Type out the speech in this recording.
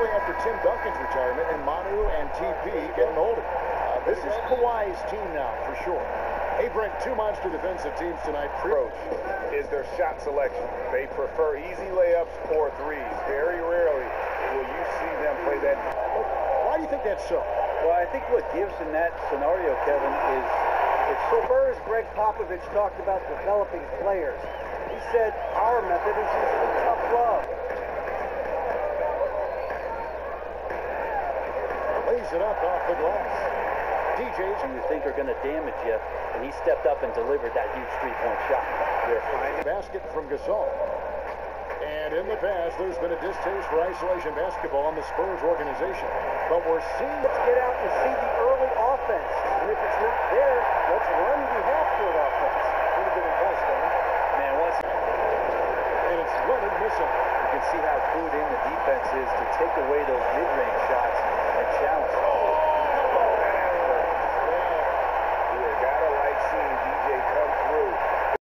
especially after Tim Duncan's retirement and Manu and TP getting older. Uh, this is Kawhi's team now, for sure. Hey, Brent, two monster defensive teams tonight. Approach is their shot selection. They prefer easy layups or threes. Very rarely will you see them play that. Why do you think that's so? Well, I think what gives in that scenario, Kevin, is it's so far as Gregg Popovich talked about developing players. He said our method is usually tough love. Lays it up off the glass. DJ's Who you think are going to damage you, and he stepped up and delivered that huge three-point shot. They're finding basket from Gasol. And in the past, there's been a distaste for isolation basketball in the Spurs organization. But we're seeing... Let's get out and see the early offense. And if it's not there, let's run the half-court offense. Pretty good advice, Kevin. Man, once And it's Leonard missing. you can see how clued in the defense is to take away those mid-range